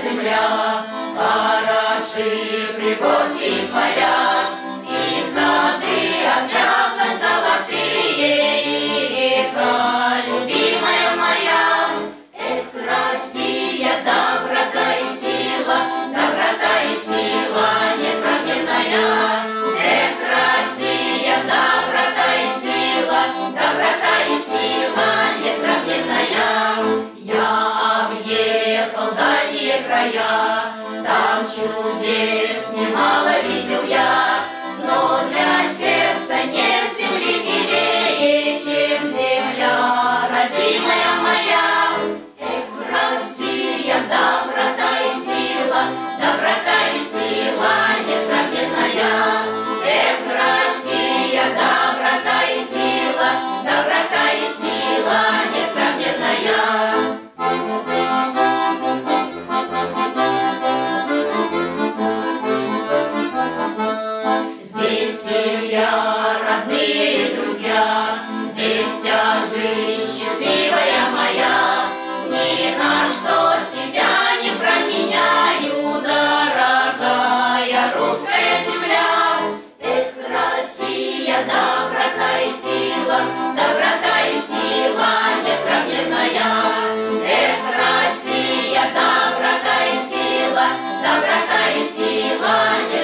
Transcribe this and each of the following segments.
земля, хороши пригорки поля, и сады отряда золотые, и река, любимая моя. Эх, Россия, доброта и сила, доброта и сила несравненная. Эх, Россия, доброта сила, доброта и сила несравненная. Я объехал, да края, там чудес немало. Семья, родные друзья, Здесь вся жизнь счастливая моя. Ни на что тебя не променяю, Дорогая русская земля. Эх, Россия, доброта и сила, Доброта и сила несравненная. Эх, Россия, доброта и сила, Доброта и сила несравненная.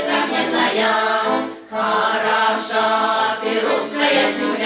Русская